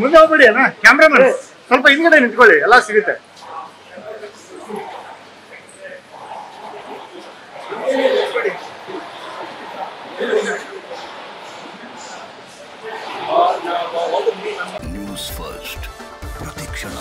ಮುಂದೆ ಹೋಗ್ಬೇಡಿ ಅಣ್ಣ. ಕ್ಯಾಮ್ರಾಮನ್ ಸ್ವಲ್ಪ ಹಿಂದ್ಗಡೆ ನಿಂತ್ಕೊಳ್ಳಿ. ಎಲ್ಲ ಸಿಗುತ್ತೆ. ನ್ಯೂಸ್ ಫಸ್ಟ್ ಪ್ರತಿಕ್ಷಣ